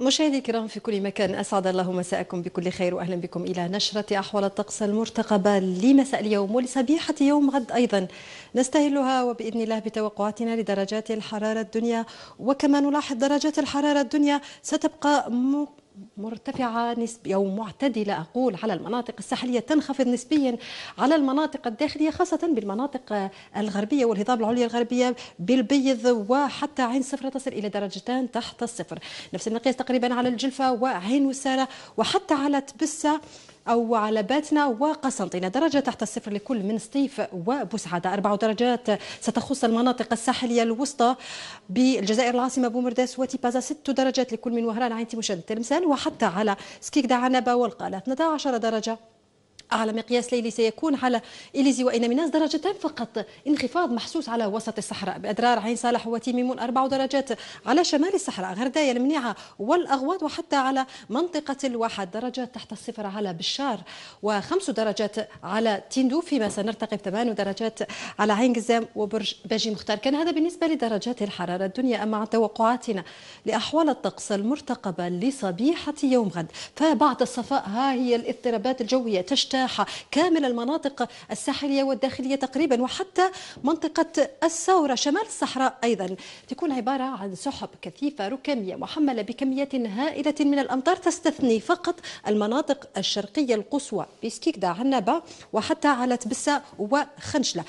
مشاهدي الكرام في كل مكان أسعد الله مساءكم بكل خير وأهلا بكم إلى نشرة أحوال الطقس المرتقبة لمساء اليوم ولصبيحة يوم غد أيضا. نستهلها وبإذن الله بتوقعاتنا لدرجات الحرارة الدنيا وكما نلاحظ درجات الحرارة الدنيا ستبقى مرتفعة نسبيا أو معتدلة أقول على المناطق الساحلية تنخفض نسبيا على المناطق الداخلية خاصة بالمناطق الغربية والهضاب العليا الغربية بالبيض وحتى عين صفر تصل إلى درجتان تحت الصفر. نفس المقياس تقريبا على الجلفة وعين وسالة وحتى على تبسة أو على باتنا وقسنطينة. درجة تحت الصفر لكل من سطيف وبوسعادة. أربع درجات ستخص المناطق الساحلية الوسطى بالجزائر العاصمة بومرداس وتيبازا. ست درجات لكل من وهران عين تيموشان التلمسان وحتى على سكيكدا عنبة والقالة 12 درجة. على مقياس ليلي سيكون على إليزي وإن مناس درجتان فقط. انخفاض محسوس على وسط الصحراء. بأدرار عين صالح وتيميمون أربع درجات. على شمال الصحراء غردايا المنيعة والأغواط وحتى على منطقة الواحد درجات تحت الصفر على بشار وخمس درجات على تيندو. فيما سنرتقي بثمان درجات على عين قزام وبرج باجي مختار. كان هذا بالنسبة لدرجات الحرارة الدنيا. أما عن توقعاتنا لأحوال الطقس المرتقبة لصبيحة يوم غد فبعد الصفاء ها هي الاضطرابات الجوية تشتغل الساحة كامل المناطق الساحلية والداخلية تقريبا وحتى منطقة الثورة شمال الصحراء أيضا. تكون عبارة عن سحب كثيفة ركامية محملة بكميات هائلة من الأمطار تستثني فقط المناطق الشرقية القصوى بسكيكدا عنابة وحتى على تبسة وخنشلة.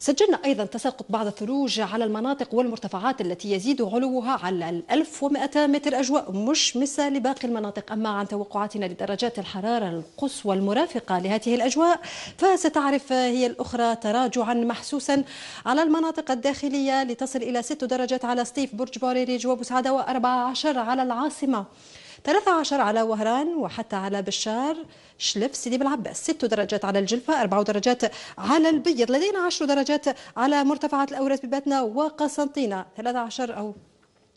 سجلنا أيضا تساقط بعض الثلوج على المناطق والمرتفعات التي يزيد علوها على 1200 متر أجواء مشمسة لباقي المناطق. أما عن توقعاتنا لدرجات الحرارة القصوى المرافقة لهذه الأجواء فستعرف هي الأخرى تراجعا محسوسا على المناطق الداخلية لتصل إلى 6 درجات على سطيف برج بوريريج وبوسعادة و14 على العاصمة. 13 على وهران وحتى على بشار. شلف سيدي بالعباس 6 درجات على الجلفة 4 درجات على البيض لدينا 10 درجات على مرتفعات الأوراد بباتنا وقسنطينة. 13 أو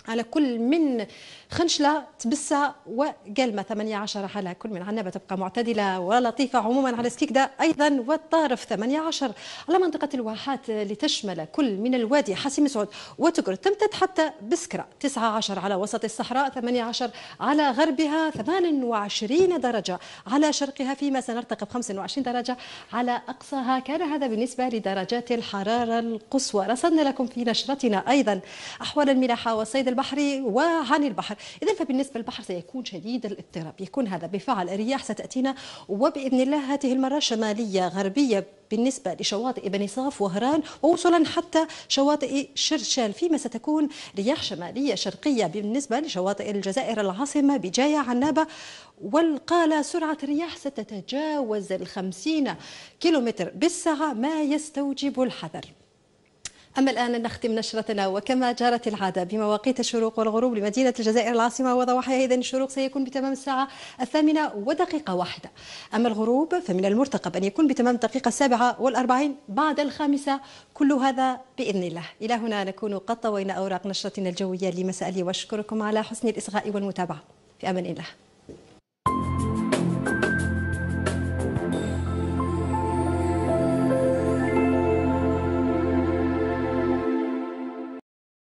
على كل من خنشلة تبسة وقلمة 18 على كل من عنابة. تبقى معتدلة ولطيفة عموما على سكيكدا أيضا. والطارف 18 على منطقة الواحات لتشمل كل من الوادي. حسيم سعود وتقر. تمتد حتى بسكرة. 19 على وسط الصحراء 18 على غربها 28 درجة على شرقها. فيما سنرتقي ب 25 درجة على أقصاها. كان هذا بالنسبة لدرجات الحرارة القصوى. رصدنا لكم في نشرتنا أيضا أحوال الملاحة والصيد البحري وعن البحر. إذا فبالنسبة للبحر سيكون شديد الاضطراب. يكون هذا بفعل الرياح ستأتينا وبإذن الله هذه المرة شمالية غربية بالنسبة لشواطئ بني صاف وهران ووصولا حتى شواطئ شرشال. فيما ستكون رياح شمالية شرقية بالنسبة لشواطئ الجزائر العاصمة بجاية عنابة والقالة سرعة الرياح ستتجاوز الخمسين كيلومتر بالساعة ما يستوجب الحذر. أما الآن نختم نشرتنا وكما جرت العادة بمواقيت الشروق والغروب لمدينة الجزائر العاصمة وضواحيها إذن الشروق سيكون بتمام الساعة الثامنة ودقيقة واحدة. أما الغروب فمن المرتقب أن يكون بتمام الدقيقة السابعة والأربعين بعد الخامسة كل هذا بإذن الله. إلى هنا نكون قد طوينا أوراق نشرتنا الجوية لمساء وأشكركم على حسن الإصغاء والمتابعة. في أمان الله.